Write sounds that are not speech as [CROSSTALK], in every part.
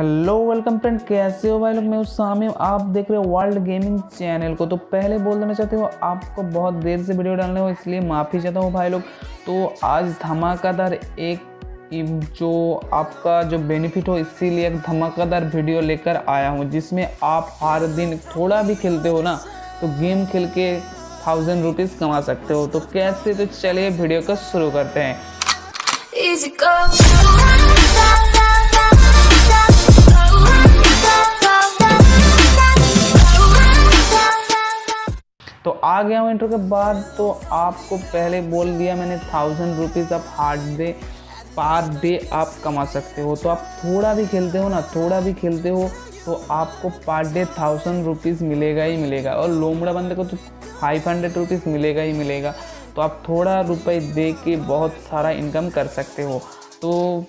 Hello welcome friend कैसे हो भाई लोग? मैं उस सामने आप देख रहे हो वर्ल्ड गेमिंग चैनल को। तो पहले बोल देना चाहते हो, आपको बहुत देर से वीडियो डालने हो इसलिए माफ़ी चाहता हूँ भाई लोग। तो आज धमाकेदार एक जो आपका जो बेनिफिट हो, इसीलिए एक धमाकेदार वीडियो लेकर आया हूँ, जिसमें आप हर दिन थोड़ा भी खेलते हो ना तो गेम खेल के थाउज़ेंड रुपीज़ कमा सकते हो। तो कैसे? तो चलिए वीडियो को शुरू करते हैं। तो आ गया हूँ इंट्रो के बाद तो आपको पहले बोल दिया मैंने थाउज़ेंड रुपीज़ आप हार्ड डे पर डे आप कमा सकते हो। तो आप थोड़ा भी खेलते हो ना, थोड़ा भी खेलते हो तो आपको पर डे थाउज़ेंड रुपीज़ मिलेगा ही मिलेगा। और लोमड़ा बंदे को तो फाइव हंड्रेड रुपीज़ मिलेगा ही मिलेगा। तो आप थोड़ा रुपए दे के बहुत सारा इनकम कर सकते हो। तो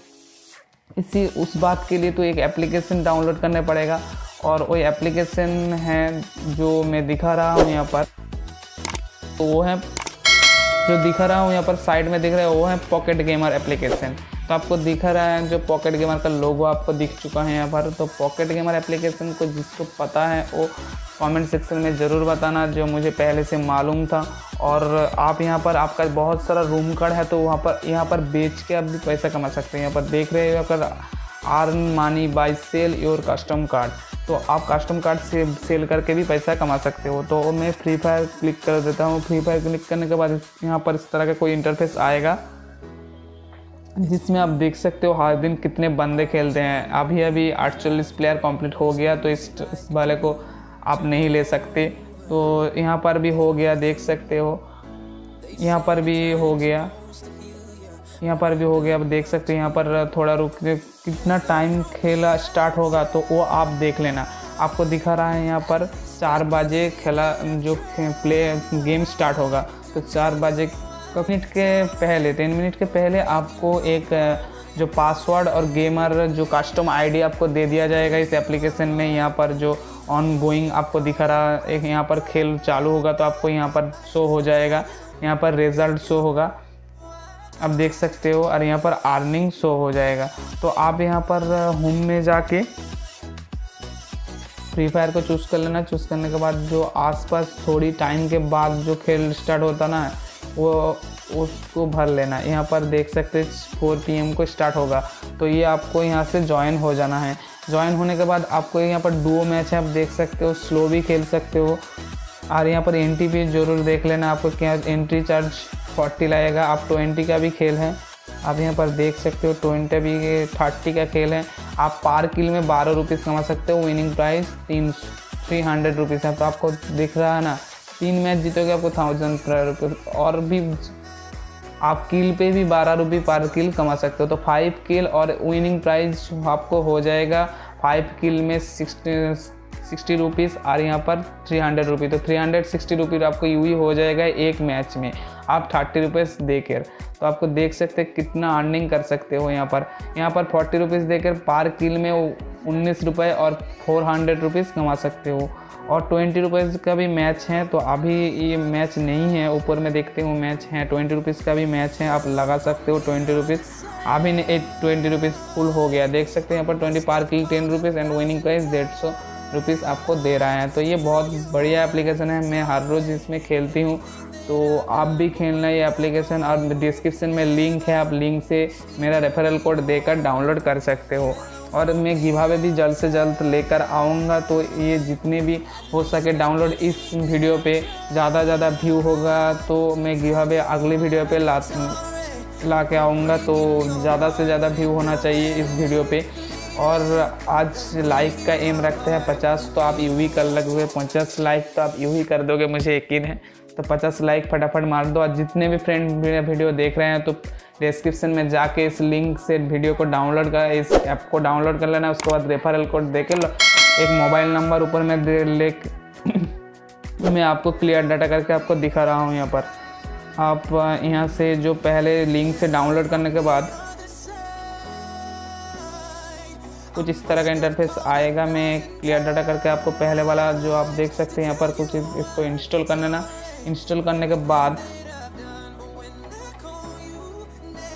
इसी, उस बात के लिए तो एक एप्लीकेशन डाउनलोड करना पड़ेगा। और वही एप्लीकेशन है जो मैं दिखा रहा हूँ यहाँ पर। तो वो है जो दिखा रहा हूँ यहाँ पर साइड में दिख रहा है, वो है पॉकेट गेमर एप्लीकेशन तो आपको दिख रहा है जो पॉकेट गेमर का लोगो आपको दिख चुका है यहाँ पर तो पॉकेट गेमर एप्लीकेशन को जिसको पता है, वो कमेंट सेक्शन में ज़रूर बताना, जो मुझे पहले से मालूम था। और आप यहाँ पर, आपका बहुत सारा रूम कार्ड है तो वहाँ पर, यहाँ पर बेच के आप भी पैसा कमा सकते हैं। यहाँ पर देख रहे हो, अगर earn money by sell your custom card तो आप कस्टम कार्ड से सेल करके भी पैसा कमा सकते हो। तो मैं फ्री फायर क्लिक कर देता हूँ। फ्री फायर क्लिक करने के बाद यहाँ पर इस तरह का कोई इंटरफेस आएगा जिसमें आप देख सकते हो हर दिन कितने बंदे खेलते हैं। अभी अभी अड़चालीस प्लेयर कंप्लीट हो गया तो इस, इस वाले को आप नहीं ले सकते। तो यहाँ पर भी हो गया देख सकते हो। यहाँ पर भी हो गया। यहाँ पर भी हो गया। अब देख सकते हो यहाँ पर थोड़ा रुक कितना टाइम खेला स्टार्ट होगा तो वो आप देख लेना। आपको दिखा रहा है यहाँ पर चार बजे खेला जो प्ले गेम स्टार्ट होगा। तो चार बजे मिनट के पहले टेन मिनट के पहले आपको एक जो पासवर्ड और गेमर जो कस्टम आईडी आपको दे दिया जाएगा इस एप्लीकेशन में। यहाँ पर जो ऑन गोइंग आपको दिखा रहा एक यहाँ पर खेल चालू होगा तो आपको यहाँ पर शो हो जाएगा। यहाँ पर रिज़ल्ट शो होगा। आप देख सकते हो, और यहाँ पर अर्निंग शो हो जाएगा। तो आप यहाँ पर होम में जाके फ्री फायर को चूज़ कर लेना। चूज़ करने के बाद जो आसपास थोड़ी टाइम के बाद जो खेल स्टार्ट होता ना, वो उसको भर लेना। यहाँ पर देख सकते फोर पी को स्टार्ट होगा। तो ये आपको यहाँ से ज्वाइन हो जाना है। ज्वाइन होने के बाद आपको यहाँ पर डुओ मैच है, आप देख सकते हो स्लो भी खेल सकते हो। और यहाँ पर एंट्री भी ज़रूर देख लेना आपको क्या एंट्री चार्ज फोर्टी लाएगा। आप ट्वेंटी का भी खेल है। आप यहाँ पर देख सकते हो, ट्वेंटी भी थर्टी का खेल है। आप पार किल में बारह रुपीज़ कमा सकते हो विनिंग प्राइस तीन थ्री हंड्रेड रुपीज़ है। तो आपको दिख रहा है ना, तीन मैच जीतोगे आपको थाउज़ेंड रुपये और भी आप किल पे भी बारह रुपये पर किल कमा सकते हो। तो फाइव किल और विनिंग प्राइस आपको हो जाएगा। फाइव किल में सिक्सटी सिक्सटी रुपीज़ और यहाँ पर थ्री हंड्रेड रुपीज़ तो थ्री हंड्रेड सिक्सटी रुपीज़ आपको यू ही हो जाएगा एक मैच में। आप थर्टी रुपीज़ देकर तो आपको देख सकते कितना अर्निंग कर सकते हो यहाँ पर। यहाँ पर फोर्टी रुपीज़ देकर पार किल में उन्नीस रुपये और फोर हंड्रेड रुपीज़ कमा सकते हो। और ट्वेंटी रुपीज़ का भी मैच है तो अभी ये मैच नहीं है। ऊपर में देखते हो मैच है। ट्वेंटी रुपीज़ का भी मैच है, आप लगा सकते हो ट्वेंटी रुपीज़ अभी ट्वेंटी रुपीज़ फुल हो गया। देख सकते हैं यहाँ पर twenty per kill ten rupees and winning prize डेढ़ सौ। रुपीज़ आपको दे रहा है। तो ये बहुत बढ़िया एप्लीकेशन है। मैं हर रोज़ इसमें खेलती हूँ। तो आप भी खेलना ये एप्लीकेशन और डिस्क्रिप्शन में लिंक है। आप लिंक से मेरा रेफरल कोड देकर डाउनलोड कर सकते हो। और मैं गिभावे भी जल्द से जल्द लेकर आऊँगा। तो ये जितने भी हो सके डाउनलोड इस वीडियो पे। ज़्यादा ज़्यादा व्यू होगा। तो मैं गिभावे अगली वीडियो पे ला ला के आऊँगा। तो ज़्यादा से ज़्यादा व्यू होना चाहिए इस वीडियो पे। और आज लाइक का एम रखते हैं पचास तो आप यू ही कर लगोगे पचास लाइक तो आप यू ही कर दोगे, मुझे यकीन है। तो पचास लाइक फटाफट मार दो। और जितने भी फ्रेंड मेरा वीडियो देख रहे हैं तो डिस्क्रिप्शन में जाके इस लिंक से वीडियो को डाउनलोड कर, इस ऐप को डाउनलोड कर लेना। उसके बाद रेफरल कोड दे के एक मोबाइल नंबर ऊपर में दे ले [COUGHS] मैं आपको क्लियर डाटा करके आपको दिखा रहा हूँ यहाँ पर। आप यहाँ से जो पहले लिंक से डाउनलोड करने के बाद कुछ इस तरह का इंटरफेस आएगा। मैं क्लियर डाटा करके आपको पहले वाला जो आप देख सकते हैं, यहाँ पर कुछ इसको इंस्टॉल कर लेना इंस्टॉल करने के बाद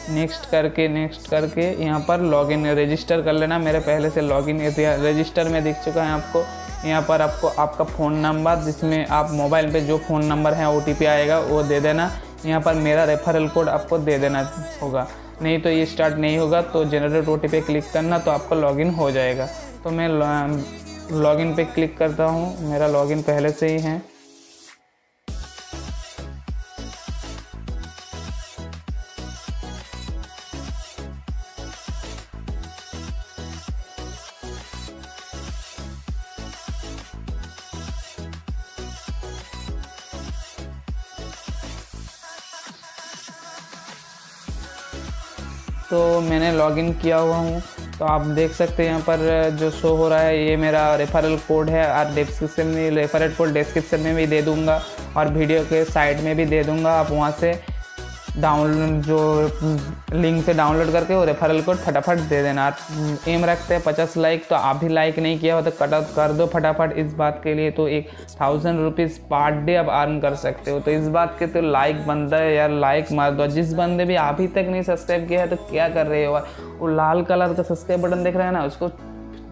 नेक्स्ट करके नेक्स्ट करके यहाँ पर लॉगिन रजिस्टर कर लेना। मेरे पहले से लॉगिन रजिस्टर में दिख चुका है आपको। यहाँ पर आपको, आपका फ़ोन नंबर जिसमें आप मोबाइल पे जो फ़ोन नंबर है ओटीपी आएगा, वो दे देना। यहाँ पर मेरा रेफरल कोड आपको दे देना होगा। नहीं तो ये स्टार्ट नहीं होगा तो जनरेट ओ पे क्लिक करना तो आपका लॉगिन हो जाएगा। तो मैं लॉगिन पे क्लिक करता हूँ। मेरा लॉगिन पहले से ही है। तो मैंने लॉगिन किया हुआ हूँ। तो आप देख सकते हैं यहाँ पर जो शो हो रहा है, ये मेरा रेफरल कोड है और डिस्क्रिप्शन में रेफरल कोड डिस्क्रिप्शन में भी दे दूँगा और वीडियो के साइड में भी दे दूँगा। आप वहाँ से डाउनलोड जो लिंक से डाउनलोड करके वो रेफरल कोड फटाफट दे देना। आप एम रखते हैं पचास लाइक तो आप भी लाइक नहीं किया हो तो कट आउट कर दो फटाफट इस बात के लिए। तो एक थाउज़ेंड रुपीज़ पर डे आप अर्न कर सकते हो। तो इस बात के तो लाइक बनता है यार लाइक मार दो। जिस बंदे भी अभी तक नहीं सब्सक्राइब किया है तो क्या कर रहे हो? वो लाल कलर का सब्सक्राइब बटन देख रहे हैं ना, उसको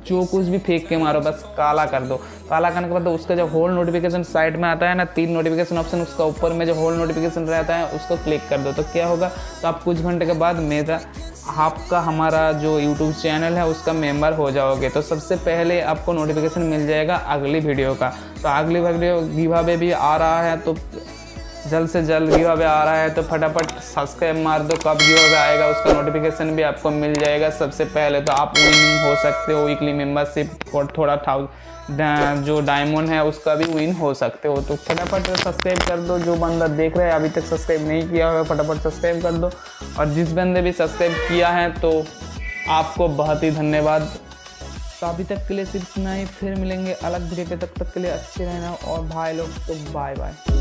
जो कुछ भी फेंक के मारो, बस काला कर दो। काला करने के बाद उसका जो होल नोटिफिकेशन साइड में आता है ना, तीन नोटिफिकेशन ऑप्शन उसका ऊपर में जो होल नोटिफिकेशन रहता है, उसको क्लिक कर दो। तो क्या होगा? तो आप कुछ घंटे के बाद मेरा, आपका हमारा जो यूट्यूब चैनल है, उसका मेंबर हो जाओगे। तो सबसे पहले आपको नोटिफिकेशन मिल जाएगा अगली वीडियो का। तो अगली वीडियो गिवा भी आ रहा है तो जल्द से जल्द गिव अवे आ रहा है तो फटाफट सब्सक्राइब मार दो। कब गिव अवे आएगा, उसका नोटिफिकेशन भी आपको मिल जाएगा। सबसे पहले तो आप विनिंग हो सकते हो वीकली मेंबरशिप और थोड़ा थाउ जो डायमंड है, उसका भी विन हो सकते हो। तो फटाफट सब्सक्राइब कर दो। जो बंदा देख रहा है, अभी तक सब्सक्राइब नहीं किया हुआ फटाफट सब्सक्राइब कर दो। और जिस बंदे भी सब्सक्राइब किया है तो आपको बहुत ही धन्यवाद। तो अभी तक के लिए सिर्फ़ इतना ही। फिर मिलेंगे अलग वीडियो पे। तब तक के लिए अच्छे रहना और भाई लोग तो बाय बाय